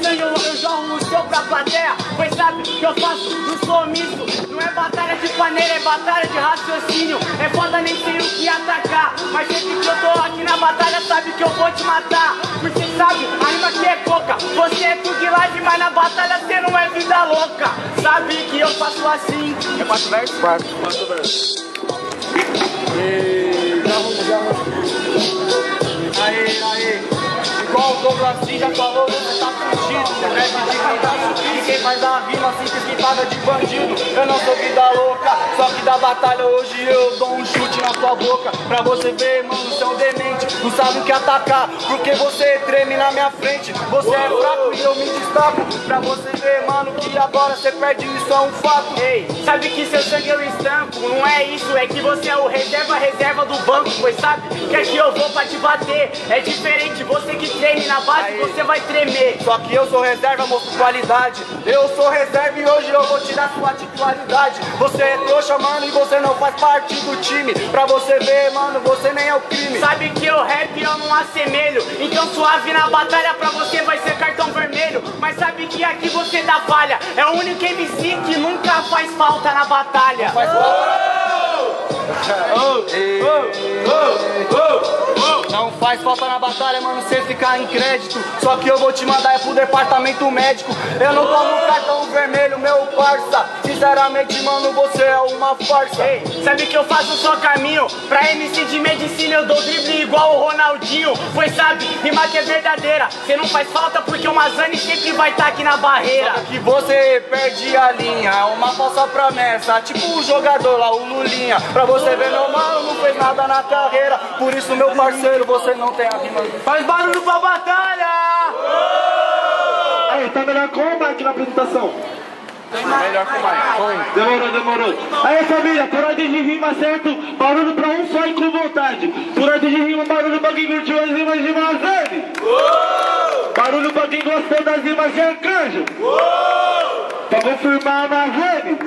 sangue, eu, jogo o seu pra plateia. Pois sabe que eu faço, sou omisso. Não é batalha de panela, é batalha de raciocínio. É foda nem sei o que atacar. Mas sempre que eu tô aqui na batalha, sabe que eu vou te matar. Porque sabe, a rima aqui é pouca. Você é live, mas na batalha você não é vida louca. Sabe que eu faço assim. É quatro versos? Quatro. Quatro versos. E... Já vamos, já vamos. Aê, aê. Igual o Douglas C já falou, você tá fugido. No rap de E quem faz a rima simples que paga de bandido. Eu não sou vida louca, só que da batalha hoje eu dou um chute na sua boca. Pra você ver, mano, você é um demente. Não sabe o que atacar, porque você treme na minha frente. Você é fraco e eu me destaco. Pra você ver, mano, que agora você perde isso é um fato. Ei, sabe que seu sangue eu estampo. Não é isso, é que você é o reserva, reserva do banco. Pois sabe que aqui eu vou pra te bater. É diferente, você que treme na base, Aí. você vai tremer. Só que eu sou reserva, moço, qualidade. Eu sou reserva e hoje eu vou tirar sua titularidade. Você é trouxa, mano, e você não faz parte do time. Pra você ver, mano, você nem é o crime. Sabe que eu rap eu não assemelho Então suave na batalha pra você vai ser cartão vermelho Mas sabe que aqui você dá falha É o único MC que nunca faz falta na batalha Faz Não faz falta na batalha, mano, você ficar em crédito. Só que eu vou te mandar é pro departamento médico. Eu não tomo cartão vermelho, meu parça. Sinceramente, mano, você é uma farsa. Ei, sabe que eu faço só caminho Pra MC de medicina eu dou drible igual o Ronaldinho Pois sabe, rima que é verdadeira Você não faz falta porque o Mazani sempre vai estar aqui na barreira Que você perde a linha, é uma falsa promessa. Tipo o jogador lá, o Lulinha. Pra você ver, meu mano, não fez nada na carreira. Por isso, meu parceiro, você não tem a rima. Faz barulho pra batalha! Aí, tá melhor com o Mike na apresentação? Melhor que o Mike. Demorou, demorou. Aí família, por ordem de rima, certo? Barulho pra um só e com vontade. Por ordem de rima, barulho pra quem curtiu as rimas de Mazane. Barulho pra quem gostou das rimas de Arcanjo. Pra confirmar a Mazane.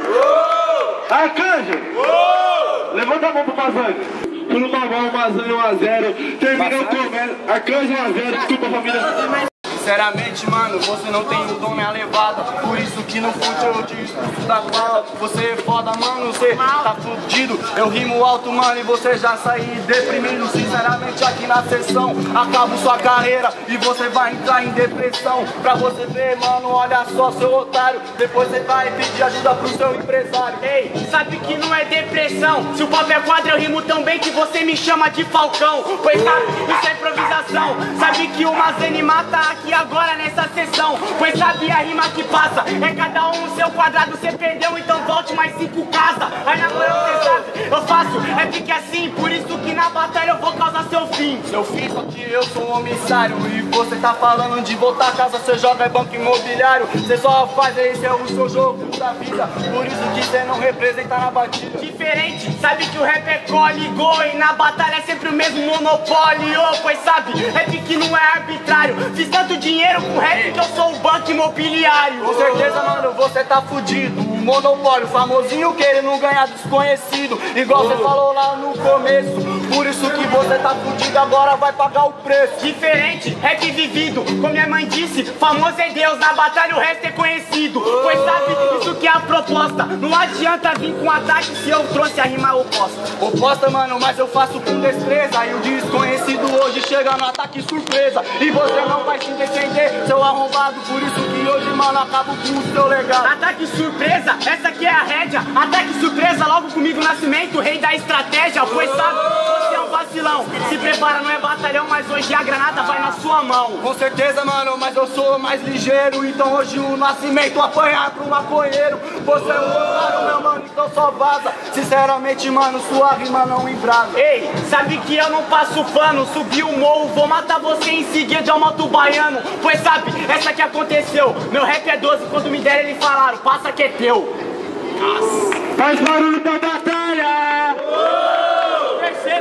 Arcanjo. Levanta a mão pro Mazane. Por uma mão, Mazane 1x0. Termina o comércio. Arcanjo 1x0. Desculpa, família. Sinceramente, mano, você não tem o dom nem levada. Por isso que no fute eu te expulso da quadra. Você é foda, mano, você tá fudido. Eu rimo alto, mano, e você já sair deprimido. Sinceramente, aqui na sessão, acabo sua carreira e você vai entrar em depressão. Pra você ver, mano, olha só, seu otário. Depois você vai pedir ajuda pro seu empresário. Ei, sabe que não é depressão. Se o papo é quadro, eu rimo tão bem que você me chama de Falcão. Pois sabe, isso é improvisação. Sabe que o Mazene mata aqui agora nessa sessão. Pois sabe a rima que passa. É cada um no seu quadrado, você perdeu, então volte mais cinco casas. Aí na moral, você sabe, eu faço, é porque assim, por isso que na batalha filho, só que eu sou um homissário E você tá falando de voltar a casa Você joga é banco imobiliário. Você só faz esse é o seu jogo da vida. Por isso que você não representa na batida. Diferente, sabe que o rap é cole gol E na batalha é sempre o mesmo monopólio. Pois sabe, rap que não é arbitrário. Fiz tanto dinheiro com rap que eu sou o banco imobiliário. Com certeza, mano, você tá fudido. O monopólio, famosinho querendo ganhar desconhecido. Igual você falou lá no começo. Por isso você tá fudido Agora vai pagar o preço Diferente, rap vivido, como minha mãe disse, famoso é Deus, na batalha o resto é conhecido. Pois sabe, isso que é a proposta. Não adianta vir com ataque se eu trouxe a rima oposta. Oposta, mano, mas eu faço com destreza E o desconhecido hoje chega no ataque surpresa E você não vai se defender, seu arrombado Por isso que hoje, mano, acabo com o seu legado Ataque surpresa, essa aqui é a rédea. Ataque surpresa, logo comigo nascimento, rei da estratégia. Pois sabe, você é um vacilão. Se prepara, não é batalhão, mas hoje a granada vai na sua mão. Com certeza, mano, mas eu sou mais ligeiro Então hoje o nascimento apanhar pro maconheiro Você é um otário, meu mano, então só vaza Sinceramente, mano, sua rima não embrasa Ei, sabe que eu não passo pano, subi o morro, vou matar você em seguida de moto baiano. Pois sabe, essa que aconteceu. Meu rap é 12, quando me deram eles falaram, passa que é teu. Faz barulho pra batalha!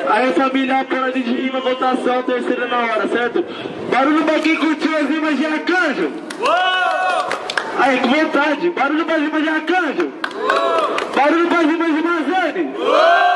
Aí família, por ordem de rima, votação, terceira na hora, certo? Barulho pra quem curtiu as rimas de arcanjo. Aí, com vontade. Barulho pra rimas de arcanjo. Barulho pra rimas de Mazane. Quem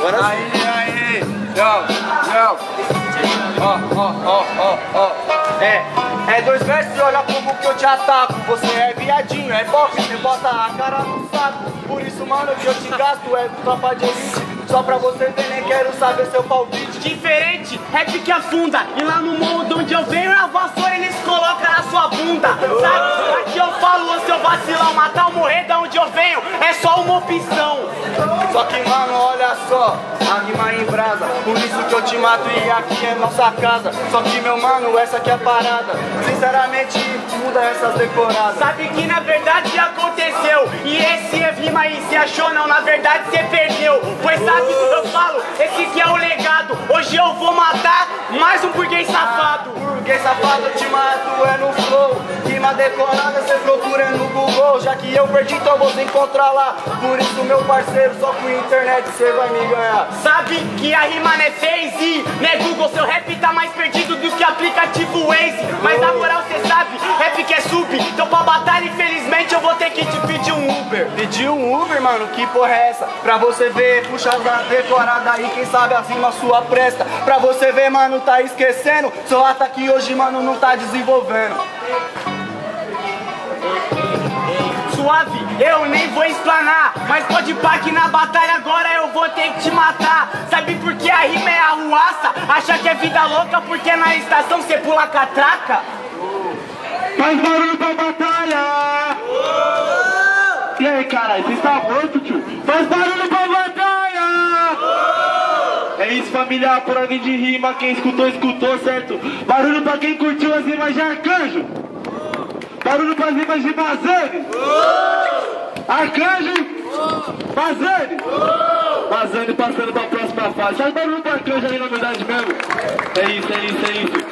Agora Aí, aí. Não, não. Ó, ó, ó, ó, ó. É. É dois versos e olha como que eu te ataco Você é viadinho, é pop, você bota a cara no saco Por isso, mano, que eu te gasto é tropa de elite Só pra você ver nem quero saber seu palpite Diferente, é rap que afunda E lá no mundo onde eu venho, a vassoura eles colocam na sua bunda Sabe, aqui eu falo, se eu vacilar, matar ou morrer da onde eu venho É só uma opção só que, mano, olha só, a rima em brasa. Por isso que eu te mato e aqui é nossa casa. Só que, meu mano, essa aqui é a parada. Sinceramente, muda essas decoradas. Sabe que na verdade aconteceu. E esse se achou, não, na verdade você perdeu. Pois sabe, eu falo, esse que é o legado. Hoje eu vou matar mais um burguês safado. Burguês safado, eu te mato, é no flow. Rima decorada, você procura no Google. Já que eu perdi, então você encontrar lá. Por isso, meu parceiro, só com internet você vai me ganhar. Sabe que a rima não é Face, né Google, seu rap tá mais perdido do que aplicativo Waze. Mas na moral cê sabe, rap que é sub, então pra batalha infelizmente Pedir um Uber, mano, que porra é essa? Pra você ver, puxa a decorada aí, quem sabe assim a sua presta. Pra você ver, mano, tá esquecendo, seu ataque hoje, mano, não tá desenvolvendo. Suave, eu nem vou explanar Mas pode pá que na batalha agora eu vou ter que te matar Sabe por que a rima é arruaça? Acha que é vida louca porque na estação cê pula catraca? Faz barulho pra batalha! Caralho, você está morto, tio? Faz barulho pra batalha! É isso, família, por ordem de rima, quem escutou, escutou, certo? Barulho pra quem curtiu as rimas de Arcanjo! Barulho pras rimas de Bazane! Arcanjo! Bazane! Bazane passando pra próxima fase. Faz barulho pra Arcanjo aí, na verdade mesmo. É isso, é isso, é isso.